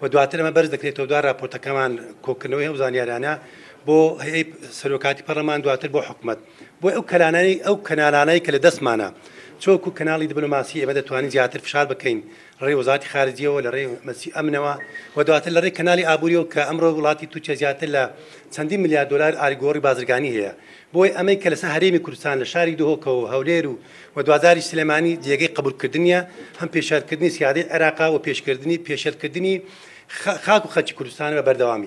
بە دواتر ئەمە بەرز دەکرێتەوە دوای راپۆرتەکەمان کۆکردنەوەی ئەو زانیاریانە بۆ هەیە سەرۆکاتی پەرلەمان دواتر بۆ حکومت بۆ ئەو کەلانانی ئەو کەنالانەی کە لە دەستمانە چۆک و کەناڵی دبلوماسی ئێمە دەتوانین زیاتر فشار بکەین ڕێ وزاتی خارجیەوە لە ڕێ مەسی ئەمنەوە و دواتر لە ڕێ کەنالی ئابوووریەوە کە ئەمڕۆ وڵاتی توچە زیاتر لە چەندین میلیارد دلار ئاریگۆری بازرگانی هەیە بۆی ئەمەی کە لەسە هەرێمی کوردستان لە شاری دهۆکەوە هەولێر و و دوازاری سلێمانی دیێگەی قبولکردنیە هەم پێشارکردنی سیادی عێراقا و پێشکردنی پێشەرکردنی خاک و خەچی کوردستان بە بەردەوامی